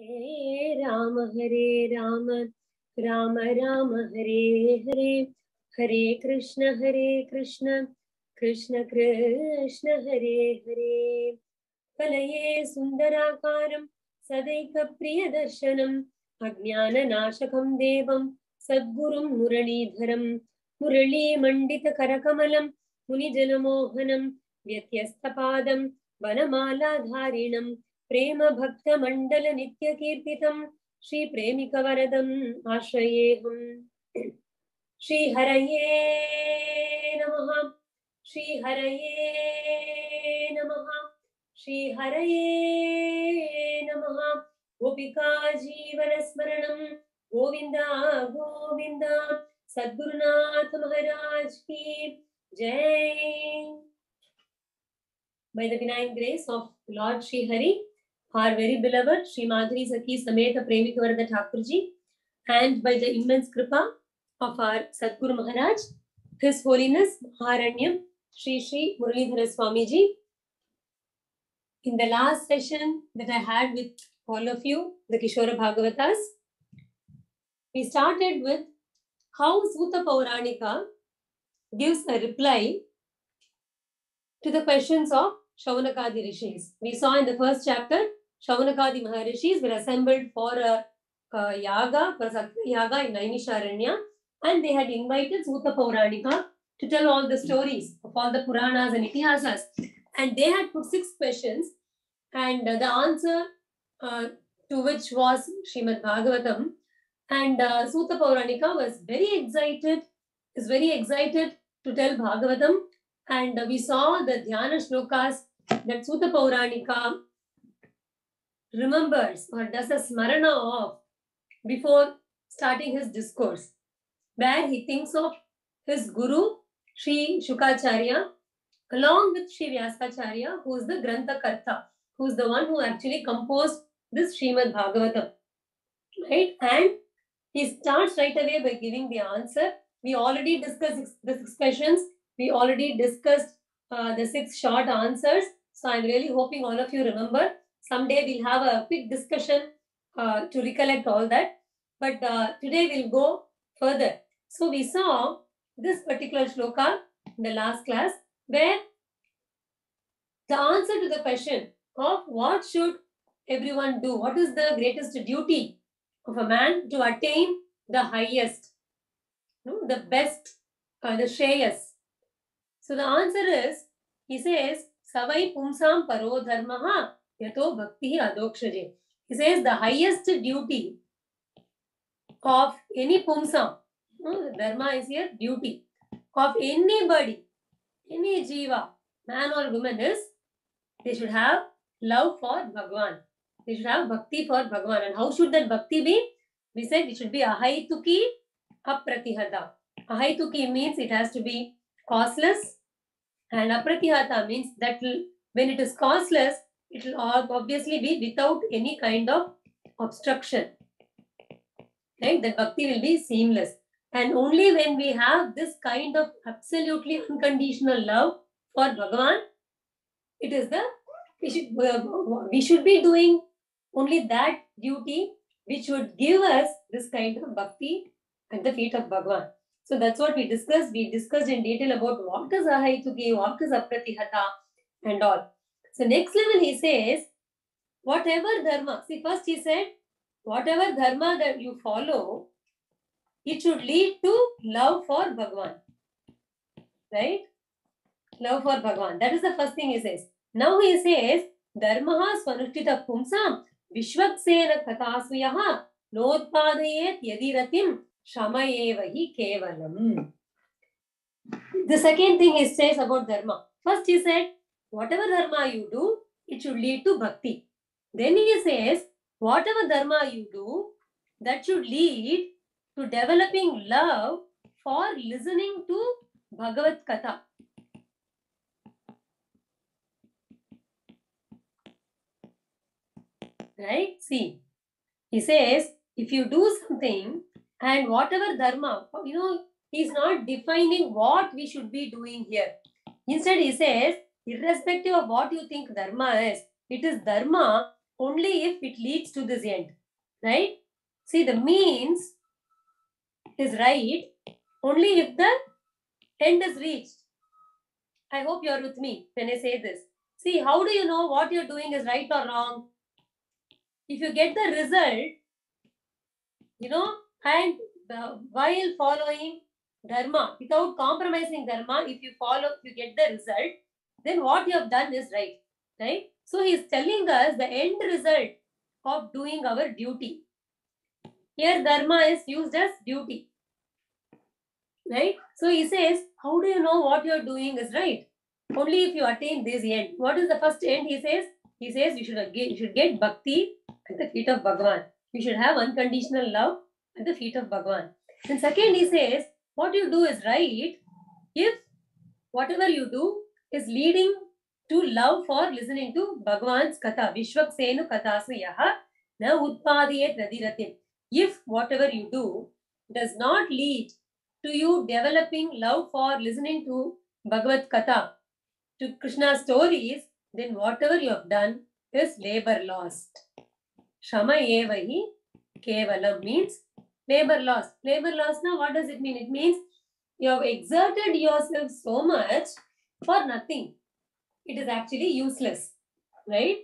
हरे राम हरे राम राम राम, हरे हरे। हरे कृष्ण हरे कृष्ण कृष्ण कृष्ण, हरे हरे। कलये सुन्दराकारं सदैकप्रियदर्शनम् अज्ञाननाशकं देवं, सद्गुरुं मुरलीधरं मुरलीमण्डितकरकमलं मुनिजनमोहनं व्यत्यस्तपादं वनमालाधारिणं प्रेमभक्तमण्डलनित्यकीर्तितं श्रीप्रेमिकवरदम् आश्रयेऽहम् श्रीहरये नमः। श्रीहरये नमः। श्रीहरये नमः। गोपिका जीवनस्मरणं गोविन्द गोविन्द। सद्गुरुनाथ महाराज की जय। By the benign grace of Lord Sri Hari, our very beloved Sri Madhuri Saki Sameta Premikavarada Thakurji, and by the immense kripa of our Sadguru Maharaj, His Holiness Maharanyam Sri Sri Muralidhara Swamiji. In the last session that I had with all of you, the Kishora Bhagavatas, we started with how Suta Pauranika gives a reply to the questions of Shaunakadi Rishis. We saw in the first chapter, Shaunakadi Maharishis were assembled for a, a yaga, for a yaga in Naimisharanya, and they had invited Suta Pauranika to tell all the stories of all the Puranas and Itihasas. And they had put six questions, and the answer uh, to which was Srimad Bhagavatam. And uh, Suta Pauranika was very excited, is very excited to tell Bhagavatam. And uh, we saw the Dhyana shlokas that Suta Pauranika remembers or does a smarana of before starting his discourse, where he thinks of his guru, Sri Shukacharya, along with Sri Vyasacharya, who is the Grantha Karta, who is the one who actually composed this Srimad Bhagavatam. Right? And he starts right away by giving the answer. We already discussed the six questions. We already discussed uh, the six short answers. So I'm really hoping all of you remember. Someday we'll have a quick discussion uh, to recollect all that. But uh, today we'll go further. So we saw this particular shloka in the last class where the answer to the question of what should everyone do, what is the greatest duty of a man to attain the highest, no, the best, uh, the shreyas. So the answer is, he says, Savai Pumsam Paro Dharmaha Yato Bhakti Adokshaje. He says the highest duty of any Pumsam, Dharma is here duty, of anybody, any Jiva, man or woman is, they should have love for Bhagwan. They should have bhakti for Bhagwan. And how should that bhakti be? We said it should be ahaituki apratihata. Ahaituki means it has to be causeless and apratihata means that when it is causeless, it will obviously be without any kind of obstruction. Right? That bhakti will be seamless. And only when we have this kind of absolutely unconditional love for Bhagavan, it is the we should we should be doing only that duty which would give us this kind of bhakti at the feet of Bhagavan. So that's what we discussed. We discussed in detail about what is ahaituki, what is apratihata, and all. So next level he says, whatever dharma. See, first he said, whatever dharma that you follow, it should lead to love for Bhagwan. Right? Love for Bhagwan. That is the first thing he says. Now he says, Dharmaha swanushtita pumsam vishvaksena katasuyaha nodpadayet yadiratim shamayevahi kevalam. The second thing he says about dharma. First he said, whatever dharma you do, it should lead to bhakti. Then he says, whatever dharma you do, that should lead to developing love for listening to Bhagavad Katha. Right? See, he says, if you do something and whatever dharma, you know, he's not defining what we should be doing here. Instead, he says, irrespective of what you think dharma is, it is dharma only if it leads to this end, right? See, the means is right only if the end is reached. I hope you're with me when I say this. See, how do you know what you're doing is right or wrong? If you get the result, you know, and the, while following dharma, without compromising dharma, if you follow, if you get the result, then what you have done is right, right? So he is telling us the end result of doing our duty. Here, dharma is used as duty, right? So he says, how do you know what you are doing is right? Only if you attain this end. What is the first end? He says, he says you should get, you should get bhakti at the feet of Bhagwan. You should have unconditional love at the feet of Bhagwan. And second, he says, what you do is right if whatever you do is leading to love for listening to Bhagwan's katha, Vishwaksenu kathasu yaha na utpadiyet radiratim. If whatever you do does not lead to you developing love for listening to Bhagavad Katha, to Krishna's stories, then whatever you have done is labor lost. Shama evahi kevalam means labor lost. Labor lost now, what does it mean? It means you have exerted yourself so much for nothing. It is actually useless, right?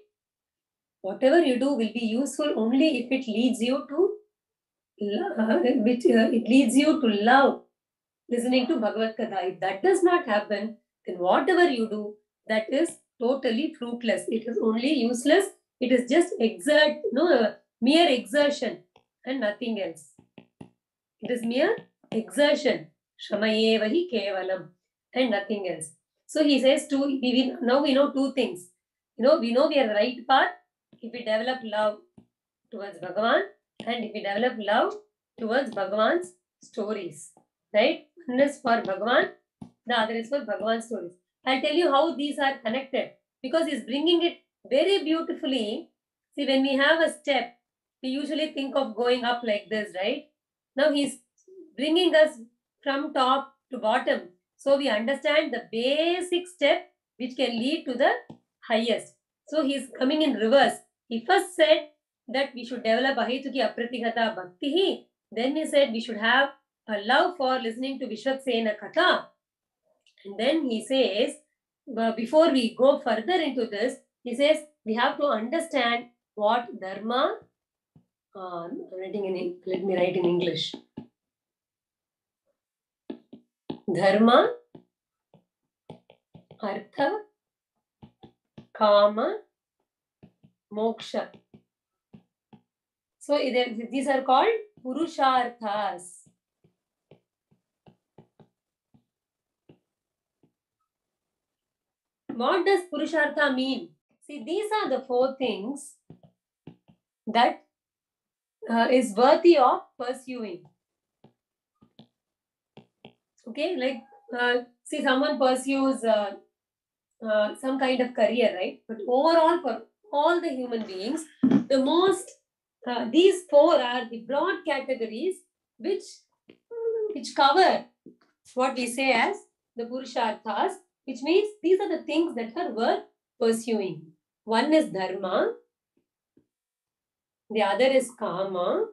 Whatever you do will be useful only if it leads you to love, uh, it leads you to love listening to Bhagavad Gita. If that does not happen, then whatever you do, that is totally fruitless. It is only useless. It is just exert, no, mere exertion and nothing else. It is mere exertion. Shamayevahi kevalam and nothing else. So he says two, we, we, now we know two things. You know, we know we are the right path if we develop love towards Bhagavan and if we develop love towards Bhagavan's stories. Right? One is for Bhagavan, the other is for Bhagavan's stories. I'll tell you how these are connected because he's bringing it very beautifully. See, when we have a step, we usually think of going up like this, right? Now he's bringing us from top to bottom. So we understand the basic step which can lead to the highest. So he's coming in reverse. He first said that we should develop ahaituki apratihata bhakti. Then he said we should have a love for listening to Vishwaksena Katha. And then he says, uh, before we go further into this, he says we have to understand what dharma. Uh, writing in let me write in English. Dharma, artha, kama, moksha. So these are called purusharthas. What does Purushartha mean? See, these are the four things that uh, is worthy of pursuing. Okay, like uh, see, someone pursues uh, uh, some kind of career, right? But overall, for all the human beings, the most uh, these four are the broad categories which which cover what we say as the Purusharthas which means these are the things that are worth pursuing. One is dharma, the other is kama,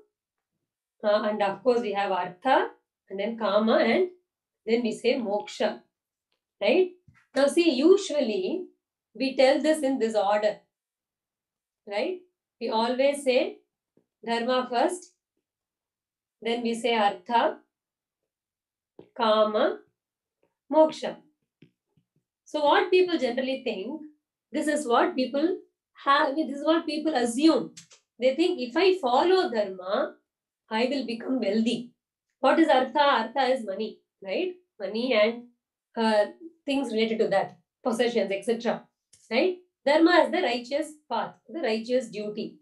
uh, and of course we have artha, and then kama, and then we say moksha. Right? Now, see, usually we tell this in this order. Right? We always say dharma first, then we say artha, kama, moksha. So what people generally think, this is what people have, this is what people assume. They think if I follow dharma, I will become wealthy. What is artha? Artha is money, right? Money and uh, things related to that, possessions, etc. Right? Dharma is the righteous path, the righteous duty.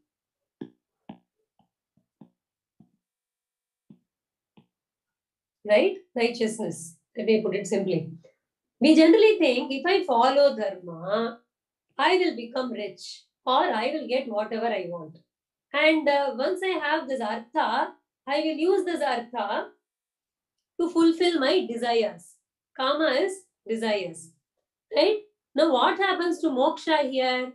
Right? Righteousness. Let me put it simply. We generally think if I follow Dharma, I will become rich or I will get whatever I want. And uh, once I have this Artha, I will use this Artha to fulfill my desires. Kama is desires. Right? Now, what happens to moksha here?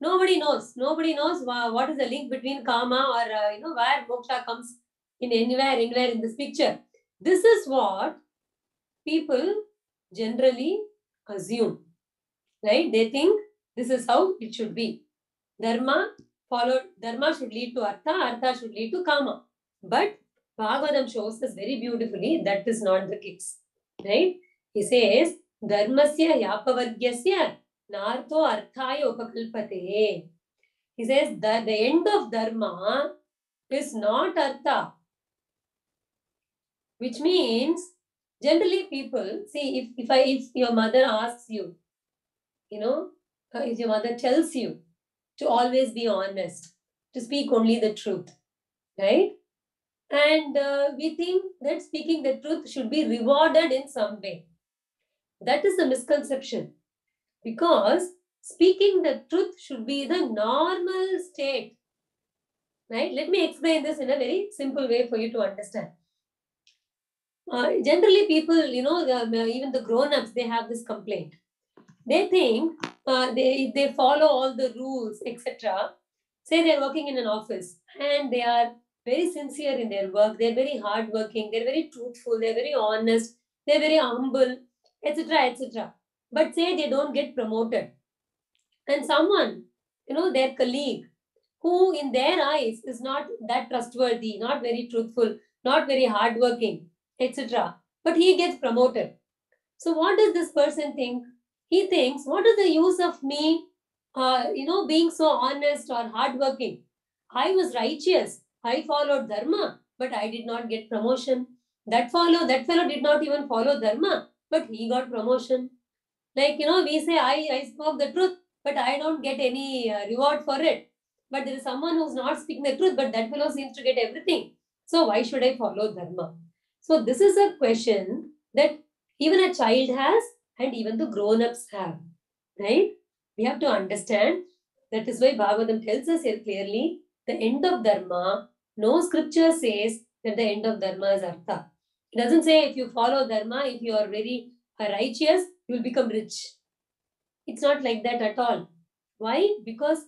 Nobody knows. Nobody knows what is the link between kama or uh, you know where moksha comes in anywhere, anywhere in this picture. This is what people generally assume, right? They think this is how it should be. Dharma followed. Dharma should lead to artha. Artha should lead to kama. But Bhagavatam shows us very beautifully that is not the case, right? He says, Dharmasya yapavargyasya nartho arthaya upakalpate. He says that the end of dharma is not artha, which means generally people see if if I if your mother asks you, you know, uh, if your mother tells you to always be honest, to speak only the truth, right? And uh, we think that speaking the truth should be rewarded in some way. That is a misconception because speaking the truth should be the normal state. Right? Let me explain this in a very simple way for you to understand. Uh, generally, people, you know, the- even the grown ups, they have this complaint. They think uh, they, they follow all the rules, etc., say they're working in an office and they are very sincere in their work, they're very hardworking, they're very truthful, they're very honest, they're very humble, etc., etc. But say they don't get promoted, and someone, you know, their colleague, who in their eyes is not that trustworthy, not very truthful, not very hardworking, etc., but he gets promoted. So, what does this person think? He thinks, what is the use of me, uh, you know, being so honest or hardworking? I was righteous. I followed dharma, but I did not get promotion. That follow that fellow did not even follow dharma, but he got promotion. Like you know, we say I I spoke the truth, but I don't get any uh, reward for it. But there is someone who's not speaking the truth, but that fellow seems to get everything. So why should I follow dharma? So this is a question that even a child has, and even the grown-ups have. Right? We have to understand. That is why Bhagavatam tells us here clearly the end of dharma no scripture says that the end of dharma is artha. It doesn't say if you follow dharma, if you are very righteous, you will become rich. It's not like that at all. Why? Because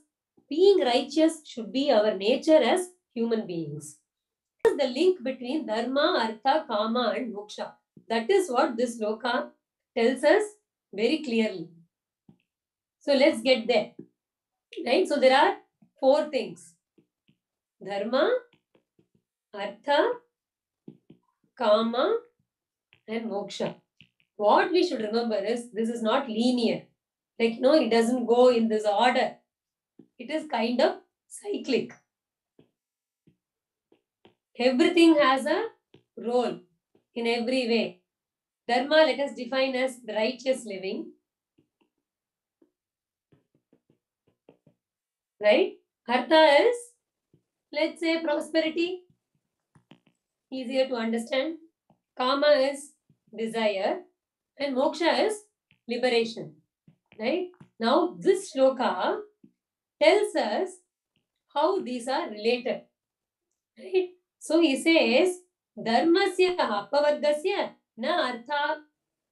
being righteous should be our nature as human beings. What is the link between dharma, artha, kama, and moksha? That is what this loka tells us very clearly. So let's get there. Right? So there are four things dharma, artha, kama, and moksha. What we should remember is this is not linear. Like, no, it doesn't go in this order. It is kind of cyclic. Everything has a role in every way. Dharma, let us define as righteous living. Right? Artha is, let's say, prosperity. Easier to understand. Kama is desire. And moksha is liberation. Right? Now, this shloka tells us how these are related. Right? So he says, Dharmasya apavargasya na artha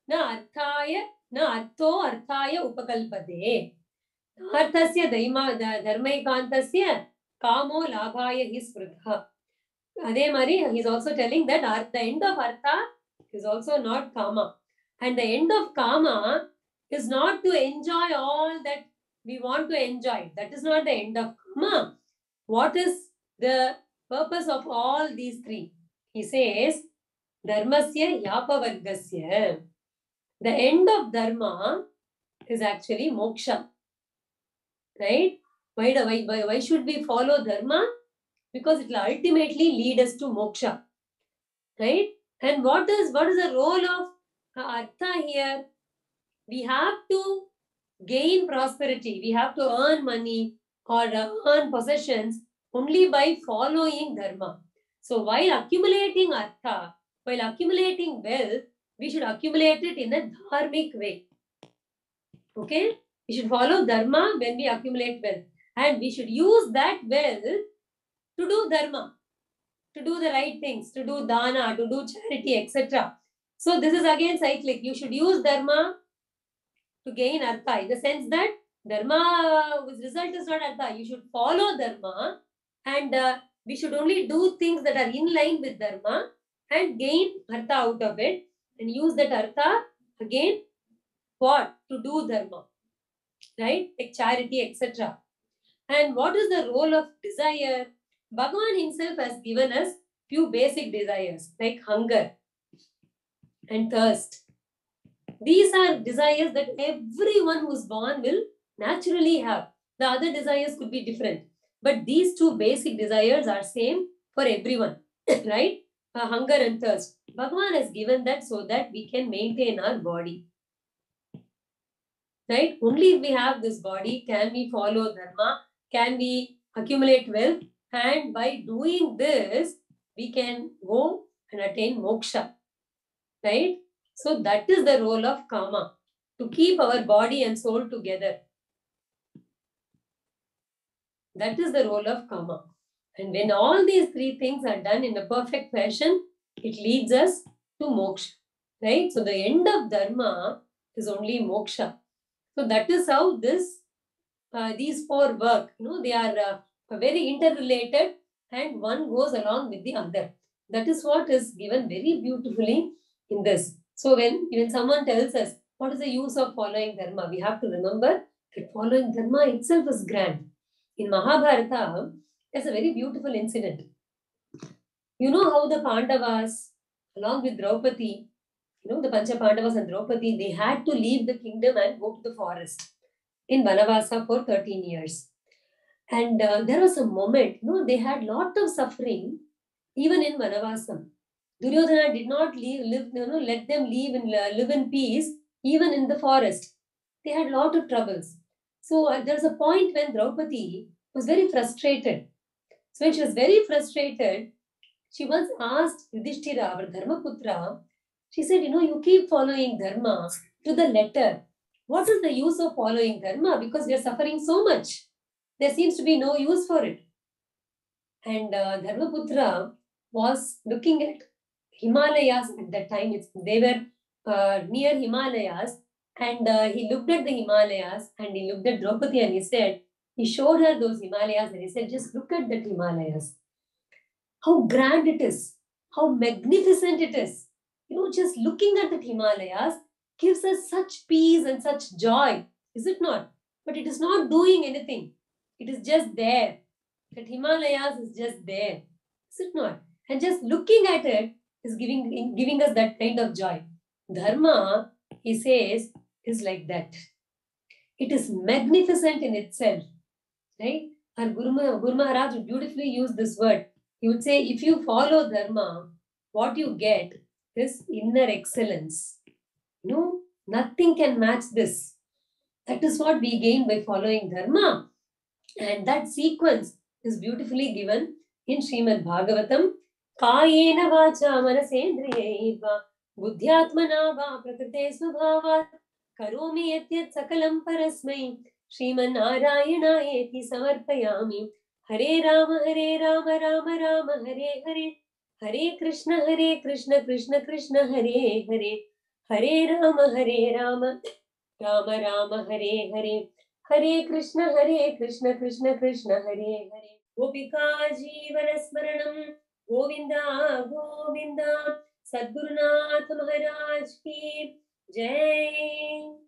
na arthaya na artho arthaya upakalpade. Arthasya daima dharmaikantasya kamo labhaya hi sprudha. Adhe Mari, he's also telling that the end of Artha is also not Kama. And the end of Kama is not to enjoy all that we want to enjoy. That is not the end of Kama. What is the purpose of all these three? He says, Dharmasya Yapavargasya. The end of Dharma is actually moksha. Right? Why, do, why, why should we follow Dharma? Because it will ultimately lead us to moksha. Right? And what is what is the role of uh, artha here? We have to gain prosperity. We have to earn money or uh, earn possessions only by following dharma. So while accumulating artha, while accumulating wealth, we should accumulate it in a dharmic way. Okay? We should follow dharma when we accumulate wealth. And we should use that wealth to do dharma, to do the right things, to do dana, to do charity, etc. So this is again cyclic. You should use dharma to gain artha in the sense that Dharma, whose result is not Artha. You should follow Dharma and uh, we should only do things that are in line with Dharma and gain Artha out of it and use that Artha again for To do Dharma. Right? Like charity, etc. And what is the role of desire? Bhagavan himself has given us few basic desires like hunger and thirst. These are desires that everyone who's born will naturally have. The other desires could be different. But these two basic desires are same for everyone, right? Uh, hunger and thirst. Bhagavan has given that so that we can maintain our body. Right? Only if we have this body can we follow Dharma, can we accumulate wealth, and by doing this, we can go and attain moksha. Right? So that is the role of kama to keep our body and soul together. That is the role of kama. And when all these three things are done in a perfect fashion, it leads us to moksha. Right? So the end of dharma is only moksha. So that is how this uh, these four work. You know, they are uh, very interrelated and one goes along with the other. That is what is given very beautifully in this. So when, when someone tells us, what is the use of following dharma? We have to remember that following dharma itself is grand. In Mahabharata, there's a very beautiful incident. You know how the Pandavas, along with Draupadi, you know, the Pancha Pandavas and Draupadi, they had to leave the kingdom and go to the forest in Vanavasa for 13 years. And uh, there was a moment, you know, they had lot of suffering even in Vanavasam. Duryodhana did not leave, live, you know, let them live in, uh, live in peace even in the forest. They had lot of troubles. So uh, there's a point when Draupadi was very frustrated. So when she was very frustrated, she once asked Yudhishthira, our Dharmaputra, she said, you know, you keep following Dharma to the letter. What is the use of following Dharma? Because we are suffering so much. There seems to be no use for it. And uh, Dharmaputra was looking at Himalayas at that time. It's, they were uh, near Himalayas. And uh, he looked at the Himalayas and he looked at Draupadi and he said, he showed her those Himalayas and he said, just look at that Himalayas. How grand it is. How magnificent it is. You know, just looking at the Himalayas gives us such peace and such joy. Is it not? But it is not doing anything. It is just there. That Himalayas is just there. Is it not? And just looking at it is giving, giving us that kind of joy. Dharma, he says, is like that. It is magnificent in itself. Right? And Guru, Guru Maharaj would beautifully use this word. He would say, if you follow Dharma, what you get is inner excellence. No, nothing can match this. That is what we gain by following Dharma. And that sequence is beautifully given in Srimad Bhagavatam. Kayena vacha manasendriyaiva buddhyatmana va prakrite svabhavat karomi yatyat sakalam parasmai श्रीमन्नारायणायेति समर्पयामि हरे राम हरे राम राम राम हरे हरे हरे कृष्ण हरे कृष्ण कृष्ण कृष्ण हरे हरे हरे राम हरे राम राम राम हरे हरे हरे कृष्ण हरे कृष्ण कृष्ण कृष्ण, हरे हरे। गोपिका जीवन स्मरण, गोविंदा गोविंदा। सद्गुरुनाथ महाराज की जय।